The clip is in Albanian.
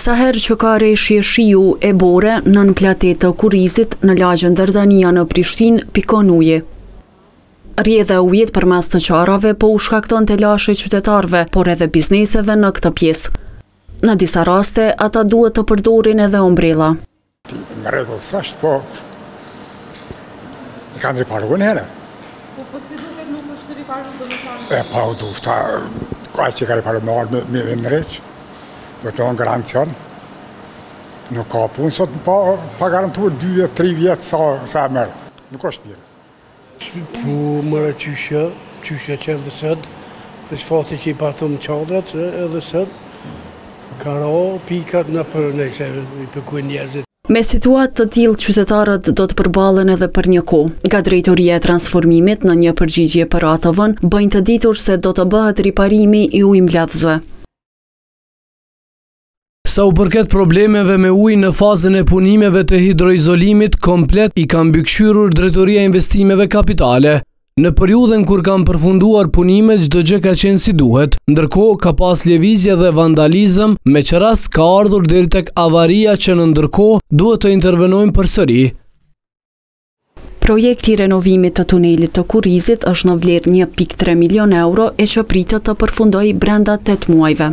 Sa herë që ka reshje shiu e bore nën plate të Kurrizit, në lagjen Dardania në Prishtinë, pikon uji. Rrjedha e ujit përmes të qarave po u shkakton telashe qytetarëve, por edhe bizneseve në këtë pjesë. Në disa raste, ata duhet të përdorin edhe ombrella. Në rregull, thashë po. I kanë riparuar njëherë. Po po si duket nuk është riparuar domethënë. E pa u dufta. Ai që ka riparuar me me me ndreq. Duhet garancion. Nuk ka punë sot, pa pa garantuar 2 vjet, 3 vjet sa sa merr. Nuk është mirë. Po more qysh jë, qysh ka qenë dhe sot, veç fati që i patëm çadrat edhe sot, ka ra pikat nëpër neve se i pikojnë njerëzit. Me situatë të tillë qytetarët do të përballen edhe për një kohë. Nga Drejtoria e Transformimit në një përgjigje për ATV-n bëjnë të ditur se do të bëhet riparimi i ujëmbledhësve. Sa u përket problemeve me ujë në fazën e punimeve të hidroizolimit, komplet i ka mbikëqyrur drejtoria e investimeve kapitale. Në periudhën kur kanë përfunduar punimet, çdo gjë ka qenë si duhet, ndërkohë ka pas lëvizje dhe vandalizëm, me ç'rast ka ardhur deri tek avaria që në ndërkohë duhet të intervenojmë përsëri. Projekti i renovimit të tunelit të Kurrizit është në vlerë një pikë tre milionë euro e që pritet të përfundojë brenda tetë muajve.